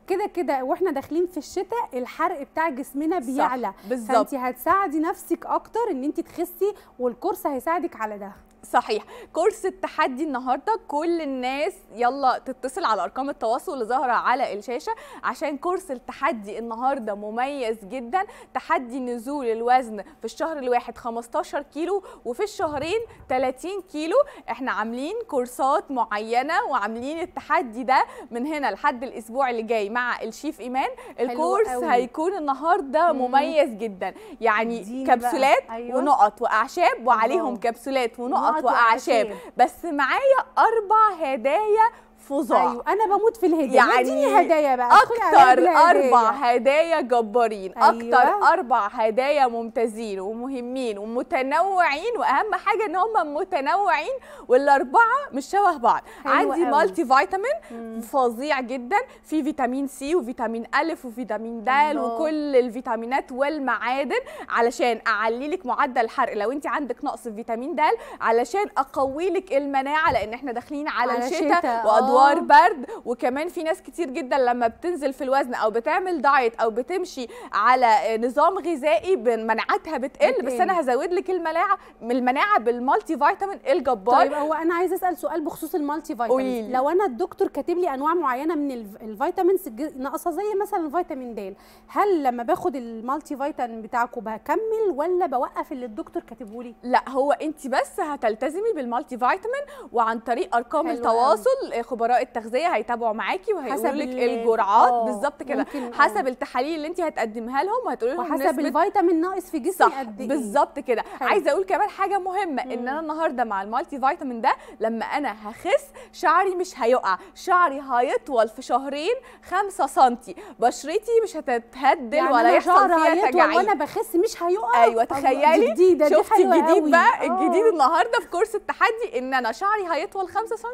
Speaker 1: كده كده وإحنا داخلين في الشتاء الحرق بتاع جسمنا بيعلى
Speaker 4: بالظبط.
Speaker 1: فانت هتساعدي نفسك أكتر ان انت تخسي والكورس هيساعدك على ده.
Speaker 4: صحيح كورس التحدي النهارده كل الناس يلا تتصل على أرقام التواصل اللي ظاهرة على الشاشة عشان كورس التحدي النهارده مميز جدا تحدي نزول الوزن في الشهر الواحد 15 كيلو وفي الشهرين 30 كيلو إحنا عاملين كورسات معينة وعاملين التحدي ده من هنا لحد الأسبوع اللي جاي مع الشيف إيمان الكورس. هيكون النهارده
Speaker 1: مم.
Speaker 4: مميز جدا يعني. كبسولات
Speaker 1: أيوة.
Speaker 4: ونقط وأعشاب وعليهم. كبسولات ونقط
Speaker 1: وأعشاب.
Speaker 4: بس معايا أربع هدايا فظاع
Speaker 1: أيوه أنا بموت في الهدية
Speaker 4: يعني
Speaker 1: اديني هدايا بقى أكتر.
Speaker 4: أربع هدايا جبارين
Speaker 1: أيوة.
Speaker 4: أكتر أربع هدايا ممتازين ومهمين ومتنوعين وأهم حاجة إن هم متنوعين والأربعة مش شبه بعض عندي. multivitamin فظيع جدا في فيتامين C وفيتامين ألف وفيتامين د. وكل الفيتامينات والمعادن علشان اعلي لك معدل الحرق لو أنت عندك نقص في فيتامين د علشان اقوي لك المناعة لأن إحنا داخلين على,
Speaker 1: على
Speaker 4: الشتاء
Speaker 1: شتاء،
Speaker 4: وادوار
Speaker 1: آه.
Speaker 4: برد وكمان في ناس كتير جدا لما بتنزل في الوزن أو بتعمل diet أو بتمشي على نظام غذائي مناعتها بتقل بس. أنا هزود لك المناعة المناعة بال multivitamin الجبار
Speaker 1: طيب هو أنا عايزة أسأل سؤال بخصوص ال
Speaker 4: multivitamin.
Speaker 1: لو أنا الدكتور كاتب لي أنواع معينة من الف- ال vitamins ناقصة زي مثلا فيتامين د هل لما باخد ال multivitamin بتاعكم بكمل ولا بوقف اللي الدكتور كاتبه لي
Speaker 4: لا هو انت بس هتلتزمي بالمالتي فيتامين وعن طريق
Speaker 1: أرقام
Speaker 4: التواصل خبراء التغذية هيتابعوا معاكي وهيقولوا لك
Speaker 1: ال-
Speaker 4: الجرعات
Speaker 1: آه،
Speaker 4: بالظبط كده.
Speaker 1: آه.
Speaker 4: حسب التحاليل اللي انت هتقدمها لهم وهتقولي لهم
Speaker 1: وحسب الفيتامين ناقص في جسمي قد إيه.
Speaker 4: بالظبط كده. عايزة أقول كمان حاجة مهمة إن أنا النهارده مع المالتي فيتامين ده لما أنا هخس شعري مش هيقع شعري هيطول في شهرين 5 سم بشرتي مش هتتهدل
Speaker 1: يعني
Speaker 4: ولا يحصل فيها تجاعيد.
Speaker 1: وأنا بخس مش هيقع؟ أيوه
Speaker 4: تخيلي.
Speaker 1: دي
Speaker 4: شفتي الجديد. بقى؟
Speaker 1: آه.
Speaker 4: الجديد النهارده في كورس التحدي إن أنا شعري هيطول 5 سم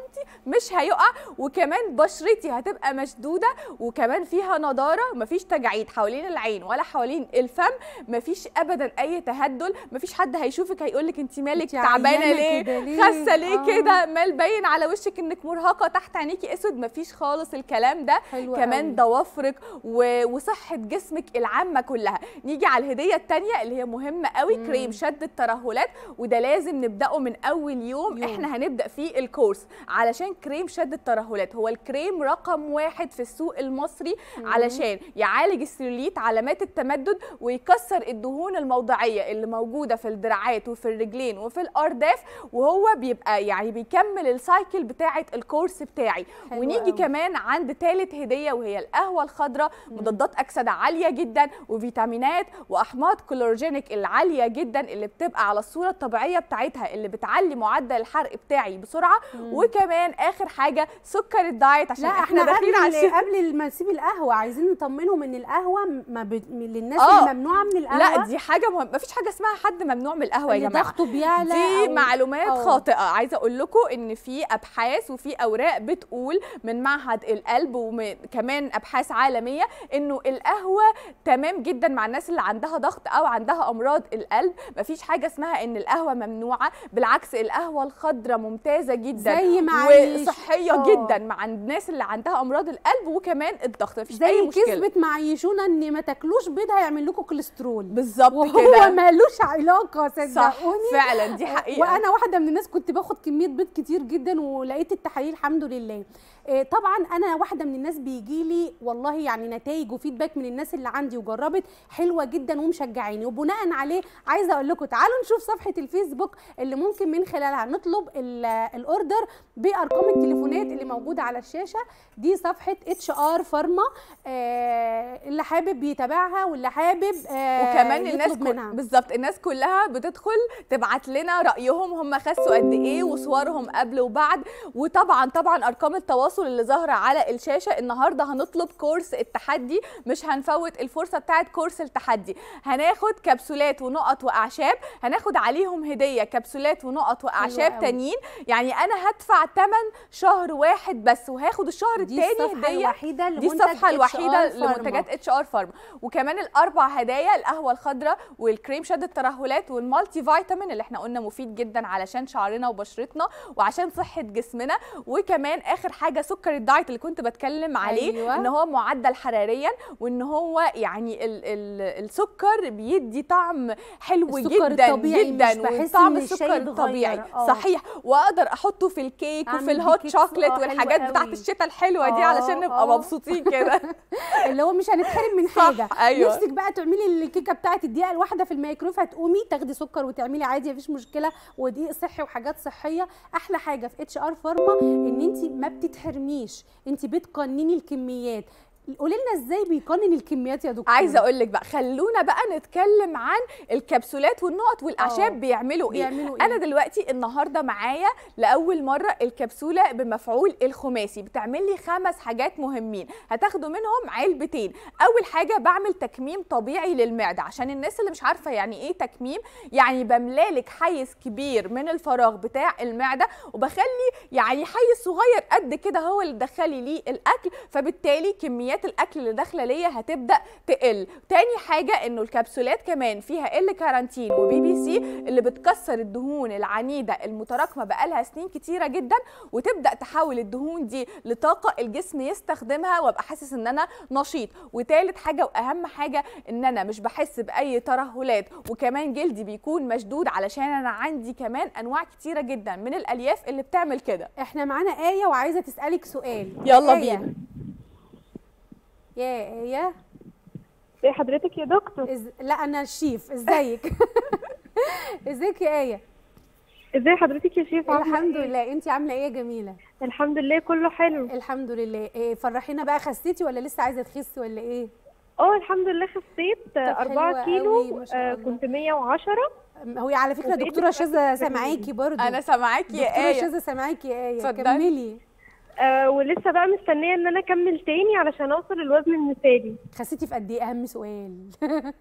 Speaker 4: مش هيقع وكمان بشرتي هتبقى مشدودة وكمان فيها نضارة مفيش تجاعيد حوالين العين ولا حوالين الفم مفيش ابدا أي تهدل مفيش حد هيشوفك هيقول لك انت مالك
Speaker 1: تعبانة
Speaker 4: ليه؟
Speaker 1: خاسة ليه آه.
Speaker 4: كده مال باين على وشك إنك مرهقة تحت عينيكي أسود مفيش خالص الكلام ده
Speaker 1: حلو
Speaker 4: كمان
Speaker 1: قوي.
Speaker 4: ضوافرك و- وصحة جسمك العامة كلها نيجي على الهدية الثانية اللي هي مهمة قوي
Speaker 1: مم.
Speaker 4: كريم شد الترهلات وده لازم نبدأه من أول يوم,
Speaker 1: يوم.
Speaker 4: يوم. إحنا هنبدأ فيه الكورس علشان كريم شد الترهلات. هو الكريم رقم واحد في السوق المصري علشان يعالج السيلوليت علامات التمدد ويكسر الدهون الموضعية اللي موجودة في الدراعات وفي الرجلين وفي الأرداف وهو بيبقى يعني بيكمل ال cycle بتاعة الكورس بتاعي. ونيجي. كمان عند ثالث هدية وهي القهوة الخضراء. مضادات أكسدة عالية جدا وفيتامينات وأحماض كلوروجينيك العالية جدا اللي بتبقى على الصورة الطبيعية بتاعتها اللي بتعلي معدل الحرق بتاعي بسرعة. وكمان آخر حاجة سكر ال diet عشان
Speaker 1: لا إحنا
Speaker 4: داخلين على
Speaker 1: قبل ما نسيب القهوة عايزين نطمنهم ان القهوة ما ب... للناس
Speaker 4: آه.
Speaker 1: اللي ممنوعه من القهوة.
Speaker 4: لا دي حاجة مهمه مفيش حاجة اسمها حد ممنوع من القهوة يا جماعة.
Speaker 1: ضغطه بيعلى
Speaker 4: دي
Speaker 1: أو-
Speaker 4: معلومات
Speaker 1: أو-
Speaker 4: خاطئة. عايزة أقول لكم إن في أبحاث وفي أوراق بتقول من معهد القلب وكمان أبحاث عالمية إنه القهوة تمام جدا مع الناس اللي عندها ضغط أو عندها أمراض القلب. مفيش حاجة اسمها إن القهوة ممنوعة. بالعكس القهوة الخضراء ممتازة جدا
Speaker 1: زي ما وصحية.
Speaker 4: جدا مع الناس اللي عندها أمراض القلب وكمان الضغط مفيش أي
Speaker 1: زي
Speaker 4: مشكلة.
Speaker 1: كذبة معيشونا إن ما تاكلوش بيض هيعمل لكم كوليسترول.
Speaker 4: بالظبط
Speaker 1: وهو
Speaker 4: كده.
Speaker 1: مالوش علاقة
Speaker 4: صح
Speaker 1: صدقوني
Speaker 4: فعلا دي حقيقة.
Speaker 1: وأنا واحدة من الناس كنت باخد كمية بيض كتير جدا ولقيت التحاليل الحمد لله. طبعا أنا واحدة من الناس بيجي لي والله يعني نتائج وفيدباك من الناس اللي عندي وجربت حلوة جدا ومشجعيني. وبناء عليه عايزة أقول لكم تعالوا نشوف صفحة الفيسبوك اللي ممكن من خلالها نطلب ال- الأوردر بأرقام التليفونات اللي موجودة على الشاشة. دي صفحة HR Pharma اللي حابب يتابعها واللي حابب آه،
Speaker 4: وكمان الناس بالظبط الناس كلها بتدخل تبعت لنا رأيهم هم خسوا قد إيه وصورهم قبل وبعد. وطبعا طبعا أرقام التواصل اللي ظاهره على الشاشة النهارده هنطلب كورس التحدي مش هنفوت الفرصة بتاعت كورس التحدي. هناخد كبسولات ونقط وأعشاب هناخد عليهم هدية كبسولات ونقط
Speaker 1: وأعشاب.
Speaker 4: تانيين. يعني أنا هدفع ثمن شهر واحد بس وهاخد الشهر
Speaker 1: الصفحة
Speaker 4: هدية.
Speaker 1: الوحيدة
Speaker 4: دي الصفحة
Speaker 1: الوحيدة.
Speaker 4: لمنتجات HR Pharma وكمان الأربع هدايا القهوة الخضراء والكريم شد الترهلات وال multivitamin اللي إحنا قلنا مفيد جدا علشان شعرنا وبشرتنا وعشان صحة جسمنا. وكمان آخر حاجة سكر ال diet اللي كنت بتكلم عليه
Speaker 1: أيوة.
Speaker 4: إن هو معادل حراريا وإن هو يعني ال ال السكر بيدي طعم حلو
Speaker 1: السكر
Speaker 4: جدا جدا
Speaker 1: الشاي
Speaker 4: السكر. الطبيعي
Speaker 1: آه.
Speaker 4: صحيح وأقدر أحطه في الكيك وفي ال
Speaker 1: hot
Speaker 4: chocolate
Speaker 1: آه، حلو
Speaker 4: والحاجات بتاعت. الشتاء الحلوة دي
Speaker 1: آه،
Speaker 4: علشان نبقى. مبسوطين كده
Speaker 1: اللي هو مش هنتحرم من حاجة
Speaker 4: أيوة.
Speaker 1: نفسك بقى تعملي الكيكة بتاعت الدقيقة الواحدة في الميكرويف هتقومي تاخدي سكر وتعملي عادي مفيش مشكلة ودقيق صحي وحاجات صحية أحلى حاجة في HR Pharma إن انت ما بتتحرميش انت بتقنني الكميات. قولي لنا إزاي بيقنن الكميات يا دكتور
Speaker 4: عايزة أقول لك بقى خلونا بقى نتكلم عن الكبسولات والنقط والأعشاب
Speaker 1: آه.
Speaker 4: بيعملوا إيه
Speaker 1: بيعملوا إيه؟
Speaker 4: أنا دلوقتي النهارده معايا لأول مرة الكبسولة بمفعول الخماسي بتعمل لي خمس حاجات مهمين هتاخدوا منهم علبتين أول حاجة بعمل تكميم طبيعي للمعدة عشان الناس اللي مش عارفة يعني إيه تكميم يعني بملالك حيز كبير من الفراغ بتاع المعدة وبخلي يعني حيز صغير قد كده هو اللي تدخلي ليه الأكل فبالتالي كميات الأكل اللي داخلة ليا هتبدأ تقل تاني حاجة إنه الكبسولات كمان فيها ال كارانتين و PPC اللي بتكسر الدهون العنيدة المتراكمة بقالها سنين كتيرة جدا وتبدأ تحول الدهون دي لطاقة الجسم يستخدمها وأبقى حاسس إن أنا نشيط وتالت حاجة وأهم حاجة إن أنا مش بحس بأي ترهلات وكمان جلدي بيكون مشدود علشان أنا عندي كمان أنواع كتيرة جدا من الألياف اللي بتعمل كده
Speaker 1: إحنا معانا آية وعايزة تسألك سؤال
Speaker 4: يلا
Speaker 1: آية.
Speaker 4: بينا.
Speaker 1: يا آية
Speaker 5: ازي حضرتك يا دكتور؟
Speaker 1: إز... لا أنا الشيف إزيك؟ إزيك يا آية؟
Speaker 5: ازي حضرتك يا شيف؟ عاملة
Speaker 1: الحمد
Speaker 5: إيه؟
Speaker 1: لله. انت عاملة إيه يا جميلة؟
Speaker 5: الحمد لله كله حلو.
Speaker 1: الحمد لله. إيه فرحينا بقى. خسيتي ولا لسه عايزة تخسي ولا إيه؟
Speaker 5: آه الحمد لله خسيت. آه،
Speaker 1: حلوة
Speaker 5: أربعة
Speaker 1: قوي،
Speaker 5: كيلو
Speaker 1: ما شاء
Speaker 5: آه،
Speaker 1: الله.
Speaker 5: كنت 110
Speaker 1: هو على فكرة
Speaker 5: وبقيت
Speaker 1: دكتورة
Speaker 5: دلوقتي
Speaker 1: شاذة
Speaker 5: تمام.
Speaker 1: سامعاكي برضو.
Speaker 4: أنا سامعاكي يا آية.
Speaker 1: شاذة سامعاكي يا
Speaker 4: اتفضلي.
Speaker 1: كملي.
Speaker 5: آه ولسه بقى مستنية إن أنا أكمل تاني علشان أوصل الوزن المثالي.
Speaker 1: خسيتي في قد إيه؟ أهم سؤال.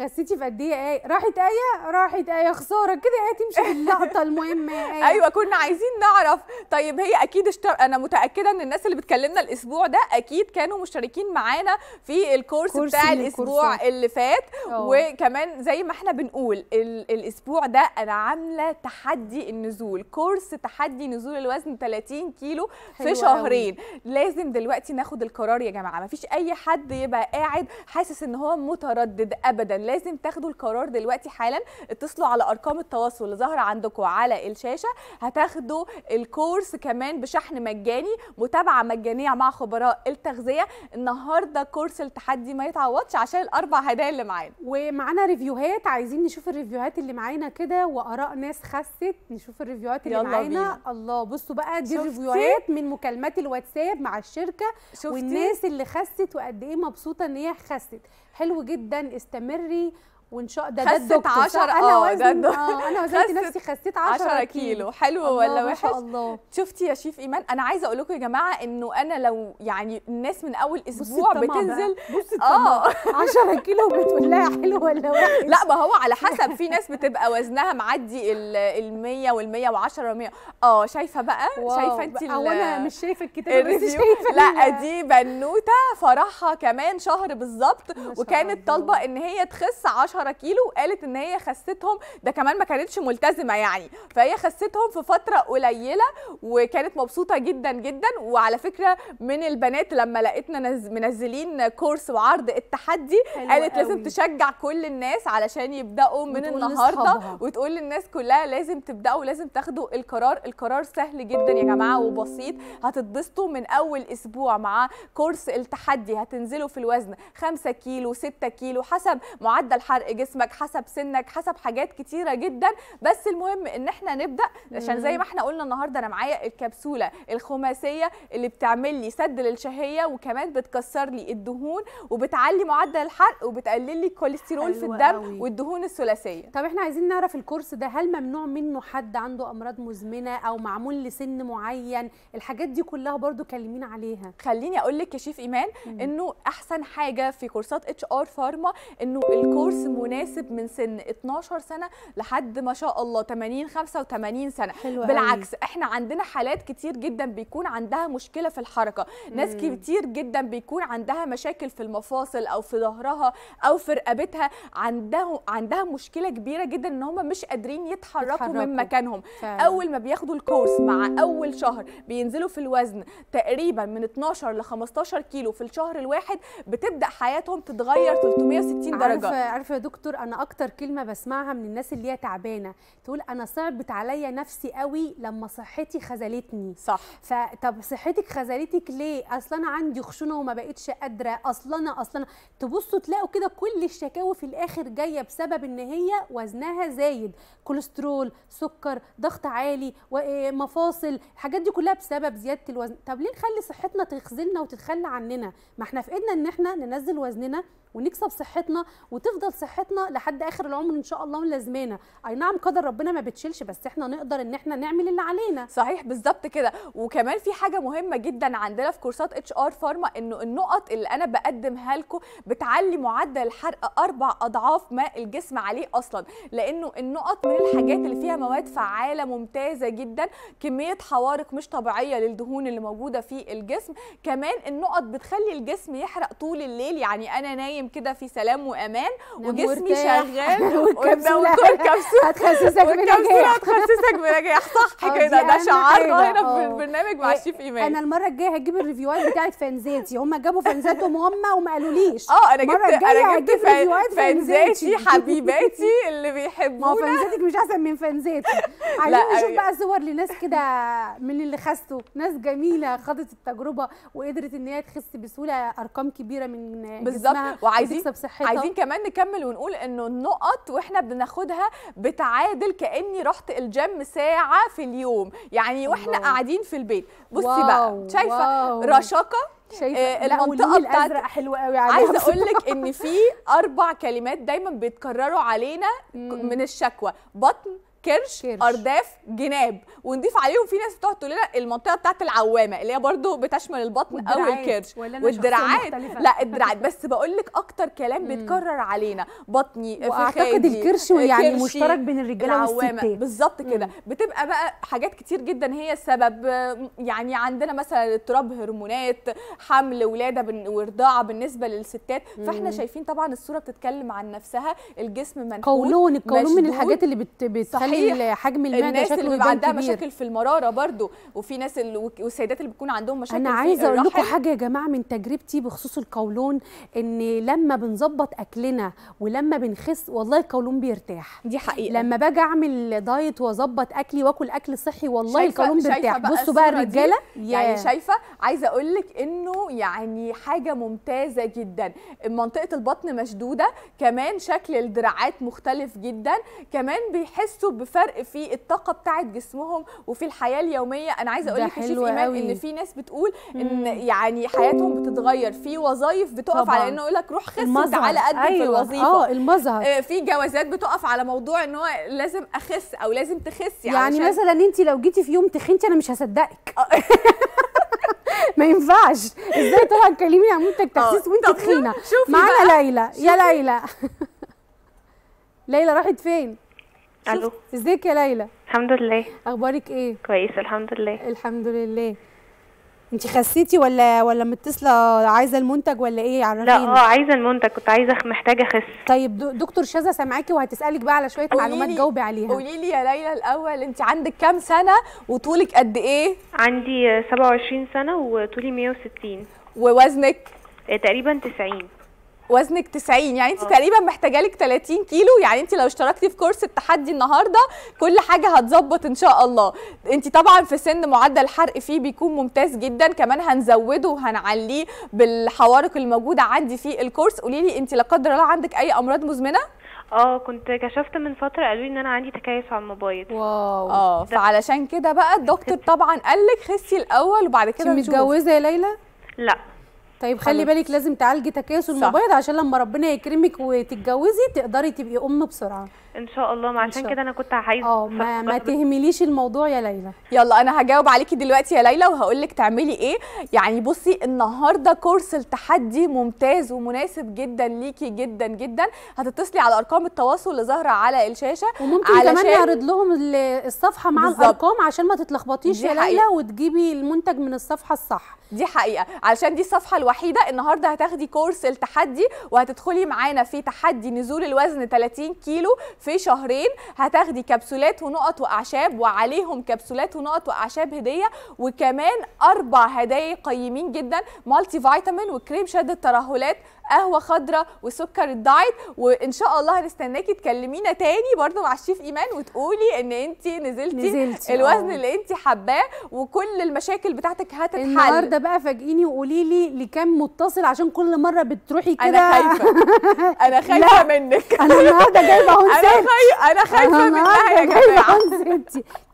Speaker 1: خسيتي في قد إيه؟ آية راحت آية؟ راحت آية خسارة كده. آية تمشي باللقطة المهمة. يا آية.
Speaker 4: أيوه كنا عايزين نعرف. طيب هي أكيد اشتر... أنا متأكدة إن الناس اللي بتكلمنا الأسبوع ده أكيد كانوا مشتركين معانا في الكورس
Speaker 1: كورس
Speaker 4: بتاع الأسبوع
Speaker 1: الكورسات.
Speaker 4: اللي فات.
Speaker 1: أه.
Speaker 4: وكمان زي ما إحنا بنقول ال... الأسبوع ده أنا عاملة تحدي النزول. كورس تحدي نزول الوزن 30 كيلو في شهرين. لازم دلوقتي ناخد القرار يا جماعة. مفيش أي حد يبقى قاعد حاسس إن هو متردد ابدا. لازم تاخدوا القرار دلوقتي حالا. اتصلوا على أرقام التواصل اللي ظاهره عندكم على الشاشة. هتاخدوا الكورس كمان بشحن مجاني متابعة مجانية مع خبراء التغذية. النهارده كورس التحدي ما يتعوضش عشان الأربع هدايا اللي معانا.
Speaker 1: ومعانا review هات. عايزين نشوف ال review هات اللي معانا كده. وآراء ناس خست. نشوف ال review
Speaker 4: هات اللي
Speaker 1: معانا.
Speaker 4: بينا.
Speaker 1: الله بصوا بقى دي
Speaker 4: شفتي؟
Speaker 1: ال review هات من مكالمات الواتساب مع الشركة.
Speaker 4: شفتي؟
Speaker 1: والناس اللي خست وقد إيه مبسوطة إن هي خست. حلو جدا استمري وإن شاء ده ده
Speaker 4: خست
Speaker 1: الدكتور صح؟
Speaker 4: 10
Speaker 1: أنا
Speaker 4: آه،
Speaker 1: وزن
Speaker 4: ده الدك-
Speaker 1: آه أنا وزنت نفسي خسيت 10,
Speaker 4: 10 كيلو. حلو ولا
Speaker 1: ما شاء
Speaker 4: وحش؟
Speaker 1: الله.
Speaker 4: شفتي يا شيف إيمان؟ أنا عايزة أقول لكم يا جماعة إنه أنا لو يعني الناس من
Speaker 1: أول أسبوع.
Speaker 4: بتنزل
Speaker 1: بصي
Speaker 4: آه.
Speaker 1: 10 كيلو بتقول لها حلو ولا وحش؟
Speaker 4: لا ما هو على حسب. في ناس بتبقى وزنها معدي ال 100 وال 110 وال 100 آه شايفة بقى؟
Speaker 1: واو.
Speaker 4: شايفة انت
Speaker 1: أو أنا مش شايفة الكتاب بس شايفة
Speaker 4: لا دي بنوتة فرحها كمان شهر بالظبط. وكانت. طالبة إن هي تخس 10 كيلو وقالت إن هي خستهم ده كمان ما كانتش ملتزمة يعني. فهي خستهم في فترة قليلة وكانت مبسوطة جدا جدا. وعلى فكرة من البنات لما لقيتنا نز- منزلين كورس وعرض التحدي قالت لازم
Speaker 1: قوي.
Speaker 4: تشجع كل الناس علشان يبدأوا من النهارده. وتقول للناس كلها لازم تبدأوا لازم تاخدوا القرار. القرار سهل جدا يا جماعة وبسيط. هتتبسطوا من أول أسبوع مع كورس التحدي. هتنزلوا في الوزن 5 كيلو 6 كيلو حسب معدل حرق جسمك حسب سنك حسب حاجات كتيرة جدا. بس المهم إن إحنا نبدأ عشان زي ما إحنا قلنا النهارده أنا معايا الكبسولة الخماسية اللي بتعمل لي سد للشهية وكمان بتكسر لي الدهون وبتعلي معدل الحرق وبتقلل لي الكوليسترول في الدم
Speaker 1: قوي.
Speaker 4: والدهون الثلاثية.
Speaker 1: طب إحنا عايزين نعرف الكورس ده هل ممنوع منه حد عنده أمراض مزمنة أو معمول لسن معين؟ الحاجات دي كلها برضو كلمينا عليها.
Speaker 4: خليني أقول لك يا شيف إيمان إنه أحسن حاجة في كورسات HR Pharma إنه الكورس مناسب من سن 12 سنة لحد ما شاء الله 80 85 سنة.
Speaker 1: حلو
Speaker 4: بالعكس إحنا عندنا حالات كتير جدا بيكون عندها مشكلة في الحركة. ناس كتير جدا بيكون عندها مشاكل في المفاصل أو في ظهرها أو في رقبتها. عندهم عندها مشكلة كبيرة جدا إن هم مش قادرين يتحركوا,
Speaker 1: يتحركوا.
Speaker 4: من مكانهم.
Speaker 1: فعلا.
Speaker 4: أول ما بياخدوا الكورس مع أول شهر بينزلوا في الوزن تقريبا من 12 ل 15 كيلو في الشهر الواحد بتبدأ حياتهم تتغير 360 درجة.
Speaker 1: عارفة عارفة يا دكتور أنا أكتر كلمة بسمعها من الناس اللي هي تعبانة. تقول أنا صعبت عليا نفسي قوي لما صحتي خذلتني.
Speaker 4: صح.
Speaker 1: فطب صحتك خذلتك ليه؟ أصل أنا عندي خشونة وما بقتش قادرة. أصل أنا أصل أنا. تبصوا تلاقوا كده كل الشكاوي في الآخر جاية بسبب إن هي وزنها زايد. كوليسترول سكر ضغط عالي و- مفاصل. الحاجات دي كلها بسبب زيادة الوزن. طب ليه نخلي صحتنا تخذلنا وتتخلى عننا؟ ما إحنا في إيدنا إن إحنا ننزل وزننا ونكسب صحتنا وتفضل صحتنا لحد آخر العمر إن شاء الله ملازمانا أي نعم قدر ربنا ما بتشيلش بس إحنا نقدر إن إحنا نعمل اللي علينا.
Speaker 4: صحيح بالظبط كده. وكمان في حاجة مهمة جدا عندنا في كورسات HR Pharma إنه النقط اللي أنا بقدمها لكم بتعلي معدل الحرق أربع أضعاف ما الجسم عليه أصلا. لأنه النقط من الحاجات اللي فيها مواد فعالة ممتازة جدا كمية حوارق مش طبيعية للدهون اللي موجودة في الجسم. كمان النقط بتخلي الجسم يحرق طول الليل يعني أنا نايم كده في سلام وأمان
Speaker 1: نام
Speaker 4: وجسمي. شغال.
Speaker 1: والكبسولة. هتخسسك بنجاح
Speaker 4: هتخسسك بنجاح صح
Speaker 1: آه،
Speaker 4: كده ده شعارنا. هنا في
Speaker 1: آه.
Speaker 4: البرنامج مع
Speaker 1: إيه،
Speaker 4: الشيف إيمان.
Speaker 1: أنا المرة الجاية هجيب الريفيوهات بتاعت فانزاتي. هم جابوا فانزاتهم هم وما قالوليش.
Speaker 4: آه
Speaker 1: أنا
Speaker 4: جبت أنا جبت فانزاتي. حبيباتي اللي بيحبونا.
Speaker 1: فانزاتك مش أحسن من فانزاتي. عايزين نشوف. بقى صور لناس كده من اللي خسوا ناس جميلة خدت التجربة وقدرت إن هي تخس بسهولة أرقام كبيرة من
Speaker 4: بالظبط. وعايزين
Speaker 1: وتكسب صحتها
Speaker 4: عايزين كمان نكمل ونقول إنه النقط وإحنا بناخدها بتعادل كأني رحت الجيم ساعة في اليوم. يعني وإحنا
Speaker 1: الله.
Speaker 4: قاعدين في البيت. بصي
Speaker 1: wow،
Speaker 4: بقى شايفة
Speaker 1: wow.
Speaker 4: رشاقة
Speaker 1: شايفة.
Speaker 4: آه،
Speaker 1: واللون
Speaker 4: بتاعت-
Speaker 1: الأزرق حلو قوي عليها. عايزة.
Speaker 4: أقول لك إن في أربع كلمات دايما بيتكرروا علينا من الشكوى. بطن كرش,
Speaker 1: كرش.
Speaker 4: أرداف جناب. ونضيف عليهم في ناس بتقعد تقول لنا المنطقة بتاعت العوامة اللي هي برضو بتشمل البطن
Speaker 1: أو
Speaker 4: الكرش. والدراعات؟ لا الدراعات. بس بقول لك أكتر كلام بيتكرر علينا. بطني وأعتقد
Speaker 1: الكرش يعني مشترك بين
Speaker 4: الرجالة
Speaker 1: والستات
Speaker 4: بالظبط كده. بتبقى بقى حاجات كتير جدا هي السبب. يعني عندنا مثلا اضطراب هرمونات حمل ولادة ورضاعة بالنسبة للستات. فإحنا شايفين طبعا الصورة بتتكلم عن نفسها. الجسم منحوت
Speaker 1: قولون القولون من. الحاجات اللي بت... بتخلي
Speaker 4: صحيح.
Speaker 1: حجم المعدة
Speaker 4: الناس اللي بيبقى عندها مشاكل في المرارة برضو وفي ناس ال... والسيدات اللي بيكون عندهم مشاكل أنا
Speaker 1: عايزة أقول لكم. حاجة يا جماعة من تجربتي بخصوص القولون إن لما بنظبط أكلنا ولما بنخس والله القولون بيرتاح
Speaker 4: دي حقيقة
Speaker 1: لما باجي أعمل دايت وأظبط أكلي وآكل أكل صحي والله القولون بيرتاح بصوا بقى؟ الرجالة
Speaker 4: يعني. شايفة عايزة أقول لك إنه يعني حاجة ممتازة جدا منطقة البطن مشدودة كمان شكل الدراعات مختلف جدا كمان بيحسوا بفرق في الطاقة بتاعه جسمهم وفي الحياة اليومية. أنا عايزة
Speaker 1: أقول
Speaker 4: لك يا شيف
Speaker 1: إيمان.
Speaker 4: إن في ناس بتقول إن يعني حياتهم بتتغير. في وظايف بتقف
Speaker 1: طبعاً.
Speaker 4: على إنه يقول لك روح خس
Speaker 1: المظهر.
Speaker 4: وتعالى قدم في
Speaker 1: أيوة.
Speaker 4: الوظيفة.
Speaker 1: آه المظهر.
Speaker 4: آه، في جوازات بتقف على موضوع إن هو لازم أخس أو لازم تخسي
Speaker 1: يعني
Speaker 4: علشان-
Speaker 1: مثلا أنت لو جيتي في يوم تخنتي أنا مش هصدقك. ما ينفعش. إزاي طبعا تكلميني عن منتج تخسيس
Speaker 4: آه.
Speaker 1: وأنت
Speaker 4: طب تخينة؟
Speaker 1: معانا. ليلى. يا ليلى. ليلى راحت فين؟ ألو. إزيك يا ليلى؟
Speaker 3: الحمد لله.
Speaker 1: أخبارك إيه؟
Speaker 3: كويس الحمد لله.
Speaker 1: الحمد لله. انت خسيتي ولا ولا متصلة عايزة المنتج ولا إيه؟
Speaker 3: لا
Speaker 1: عرفيني.
Speaker 3: آه عايزة المنتج كنت عايزة أخ- محتاجة أخس.
Speaker 1: طيب دكتور شاذة سامعاكي وهتسألك بقى على
Speaker 4: شوية
Speaker 1: معلومات جاوبي عليها.
Speaker 4: قولي لي يا ليلى الأول انت عندك كام سنة وطولك قد إيه؟
Speaker 3: عندي 27 سنة وطولي 160
Speaker 4: ووزنك؟
Speaker 3: آه، تقريبا 90
Speaker 4: وزنك 90 يعني انت
Speaker 3: آه.
Speaker 4: تقريبا محتاجة لك 30 كيلو. يعني انت لو اشتركتي في كورس التحدي النهارده كل حاجة هتظبط إن شاء الله. انت طبعا في سن معدل الحرق فيه بيكون ممتاز جدا. كمان هنزوده وهنعليه بالحوارق الموجودة عندي في الكورس. قولي لي انت لا قدر الله عندك أي أمراض مزمنة؟
Speaker 3: آه كنت كشفت من فترة قالوا لي إن أنا عندي تكيس على المبايض
Speaker 1: واو.
Speaker 4: آه فعلشان كده بقى الدكتور طبعا قال لك خسي الأول وبعد كده
Speaker 1: متجوزة يا ليلى؟
Speaker 3: لا.
Speaker 1: طيب خلي. بالك لازم تعالجي تكيس المبيض عشان لما ربنا يكرمك وتتجوزي تقدري تبقي أم بسرعة.
Speaker 3: إن شاء الله ما عشان كده أنا كنت عايزه
Speaker 1: آه ما, ما تهمليش الموضوع يا ليلى.
Speaker 4: يلا أنا هجاوب عليكي دلوقتي يا ليلى وهقول لك تعملي إيه. يعني بصي النهارده كورس التحدي ممتاز ومناسب جدا ليكي جدا جدا. هتتصلي على أرقام التواصل اللي ظاهرة على الشاشة
Speaker 1: وممكن
Speaker 4: علشان-
Speaker 1: كمان نعرض لهم ال- الصفحة مع
Speaker 4: بالظبط.
Speaker 1: الأرقام عشان ما تتلخبطيش يا ليلى. وتجيبي المنتج من الصفحة الصح.
Speaker 4: دي حقيقة. علشان دي الصفحه الوحيدة النهارده هتاخدي كورس التحدي وهتدخلي معانا في تحدي نزول الوزن 30 كيلو في شهرين. هتاخدي كبسولات ونقط وأعشاب وعليهم كبسولات ونقط وأعشاب هدية وكمان أربع هدايا قيمين جدا مالتي فيتامين وكريم شد الترهلات قهوة خضراء وسكر الدايت. وإن شاء الله هنستناكي تكلمينا تاني برضو مع الشيف إيمان وتقولي إن انت نزلتي
Speaker 1: نزلتي،
Speaker 4: الوزن
Speaker 1: آه.
Speaker 4: اللي انت حباه وكل المشاكل بتاعتك هتتحل.
Speaker 1: النهارده بقى فاجئيني وقولي لي لكام متصل عشان كل مرة بتروحي كده.
Speaker 4: أنا خايفة. أنا خايفة منك.
Speaker 1: أنا النهارده جايبة اهو أنا
Speaker 4: خايفة أنا خايفه منها يا
Speaker 1: جماعة.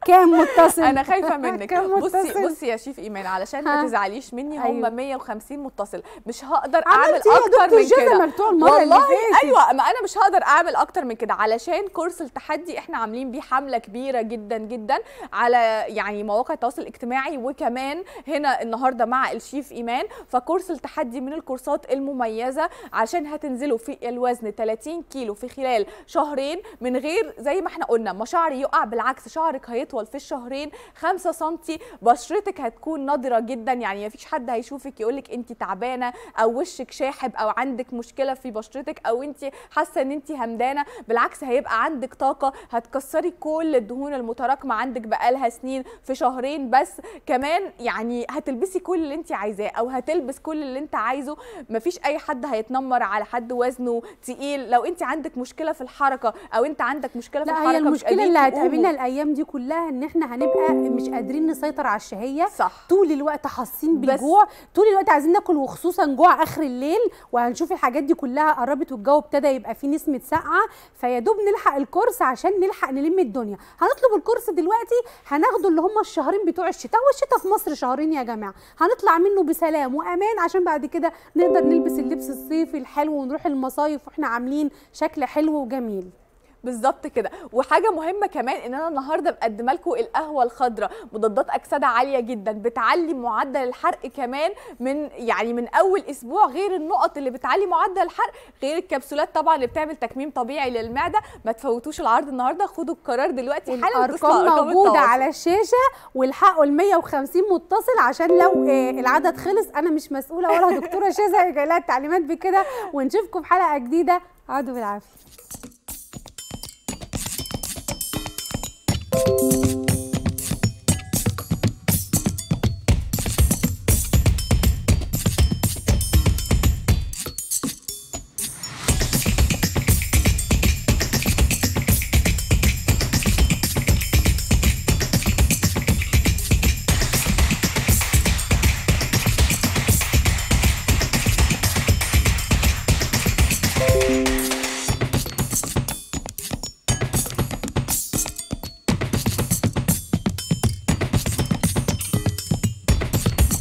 Speaker 1: كام متصل
Speaker 4: أنا خايفة منك بصي؟ بصي يا شيف إيمان علشان. ما تزعليش مني هم
Speaker 1: أيوة.
Speaker 4: 150 متصل مش هقدر
Speaker 1: أعمل إيه أكتر
Speaker 4: من كده والله؟ أيوه ما أنا مش هقدر أعمل أكتر من كده علشان كورس التحدي إحنا عاملين بيه حملة كبيرة جدا جدا على يعني مواقع التواصل الاجتماعي وكمان هنا النهارده مع الشيف إيمان فكورس التحدي من الكورسات المميزة عشان هتنزلوا في الوزن 30 كيلو في خلال شهرين من غير زي ما إحنا قلنا ما شعري يقع بالعكس شعرك هيطول في الشهرين 5 سم بشرتك هتكون نضره جدا. يعني ما فيش حد هيشوفك يقولك انت تعبانة أو وشك شاحب أو عندك مشكلة في بشرتك أو انت حاسة إن انت همدانة. بالعكس هيبقى عندك طاقة هتكسري كل الدهون المتراكمة عندك بقالها سنين في شهرين بس. كمان يعني هتلبسي كل اللي انت عايزاه أو هتلبس كل اللي أنت عايزه. مفيش أي حد هيتنمر على حد وزنه تقيل. لو انت عندك مشكلة في الحركة أو انت عندك مشكلة في
Speaker 1: لا
Speaker 4: الحركة
Speaker 1: هي
Speaker 4: مش المشكلة
Speaker 1: اللي. هتقابلنا الأيام دي كلها إن إحنا هنبقى مش قادرين نسيطر على الشهية.
Speaker 4: صح.
Speaker 1: طول الوقت حاسين بالجوع. طول الوقت عايزين ناكل وخصوصا جوع آخر الليل وهنشوف الحاجات دي كلها قربت والجو ابتدى يبقى فيه نسمة سقعه فيا دوب نلحق الكورس عشان نلحق نلم الدنيا. هنطلب الكورس دلوقتي هناخده اللي هم الشهرين بتوع الشتاء. هو الشتاء في مصر شهرين يا جماعة. هنطلع منه بسلام وأمان عشان بعد كده نقدر نلبس اللبس الصيفي الحلو ونروح المصايف وإحنا عاملين شكل حلو وجميل.
Speaker 4: بالظبط كده. وحاجة مهمة كمان إن أنا النهارده مقدمه لكم القهوة الخضراء مضادات أكسدة عالية جدا بتعلي معدل الحرق كمان من يعني من أول أسبوع غير النقط اللي بتعلي معدل الحرق غير الكبسولات طبعا اللي بتعمل تكميم طبيعي للمعدة. ما تفوتوش العرض النهارده خدوا القرار دلوقتي حالا
Speaker 1: الارقام
Speaker 4: موجودة.
Speaker 1: على الشاشة والحقوا ال 150 متصل عشان لو آه، العدد خلص أنا مش مسؤولة ولا دكتورة شاذة جاية لها التعليمات بكده. ونشوفكم في حلقة جديدة. عادوا بالعافية. Thank you.